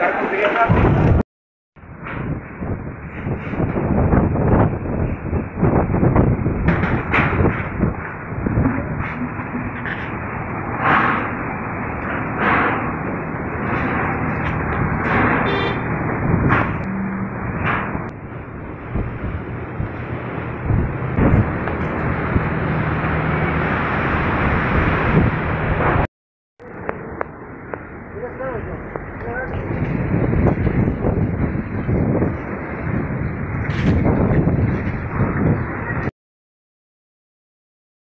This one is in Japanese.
Let's go. work.